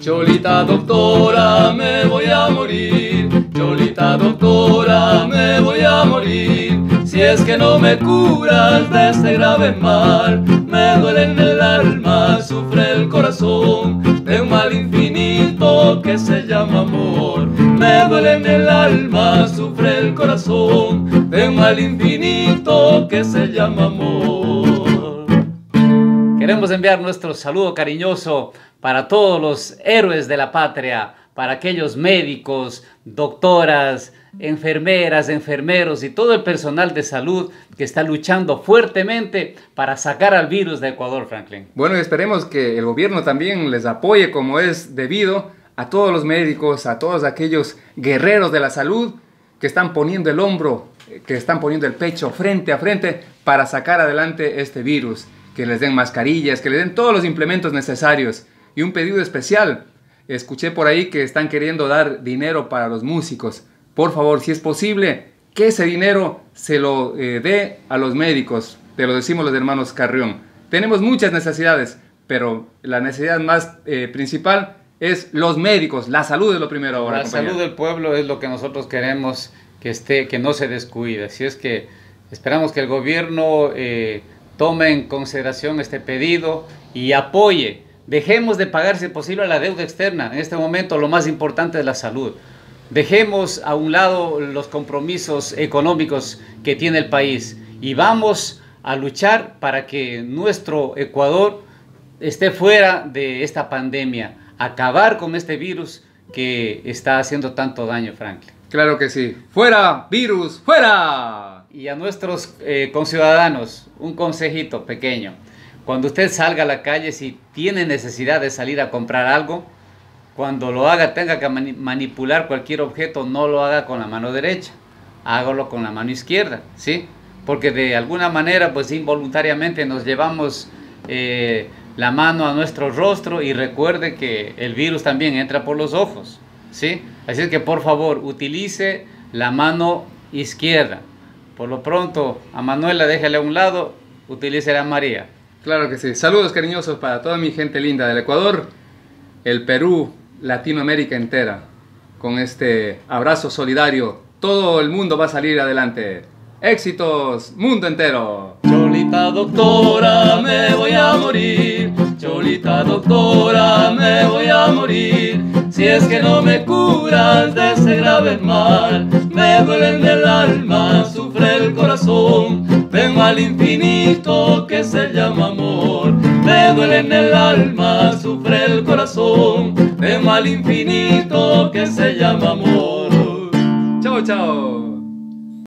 Cholita doctora, me voy a morir. Cholita doctora, me voy a morir. Si es que no me curas de este grave mal, me duele en el alma, sufre el corazón de un mal infinito que se llama amor. Me duele en el alma, sufre el corazón de un mal infinito que se llama amor. Queremos enviar nuestro saludo cariñoso para todos los héroes de la patria, para aquellos médicos, doctoras, enfermeras, enfermeros y todo el personal de salud que está luchando fuertemente para sacar al virus de Ecuador, Franklin. Bueno, y esperemos que el gobierno también les apoye como es debido a todos los médicos, a todos aquellos guerreros de la salud que están poniendo el hombro, que están poniendo el pecho frente a frente para sacar adelante este virus, que les den mascarillas, que les den todos los implementos necesarios y un pedido especial. Escuché por ahí que están queriendo dar dinero para los músicos. Por favor, si es posible, que ese dinero se lo eh, dé a los médicos. Te lo decimos los hermanos Carrión. Tenemos muchas necesidades, pero la necesidad más eh, principal es los médicos. La salud es lo primero ahora. La salud del pueblo es lo que nosotros queremos que esté, que no se descuide. Así es que esperamos que el gobierno eh, tome en consideración este pedido y apoye Dejemos de pagar, si es posible, la deuda externa. En este momento lo más importante es la salud. Dejemos a un lado los compromisos económicos que tiene el país y vamos a luchar para que nuestro Ecuador esté fuera de esta pandemia, acabar con este virus que está haciendo tanto daño, Franklin. Claro que sí. Fuera, virus, fuera. Y a nuestros eh, conciudadanos, un consejito pequeño. Cuando usted salga a la calle, si tiene necesidad de salir a comprar algo, cuando lo haga tenga que manipular cualquier objeto, no lo haga con la mano derecha, hágalo con la mano izquierda, ¿sí? Porque de alguna manera, pues involuntariamente nos llevamos eh, la mano a nuestro rostro y recuerde que el virus también entra por los ojos, ¿sí? Así que por favor, utilice la mano izquierda. Por lo pronto, a Manuela déjale a un lado, utilice la María. Claro que sí. Saludos cariñosos para toda mi gente linda del Ecuador, el Perú, Latinoamérica entera. Con este abrazo solidario, todo el mundo va a salir adelante. Éxitos, mundo entero. Cholita doctora, me voy a morir. Cholita doctora, me voy a morir. Si es que no me curas de ese grave mal, me duele en el alma, corazón vengo al infinito que se llama amor. Me duele en el alma, sufre el corazón, vengo al infinito que se llama amor. Chao, chao.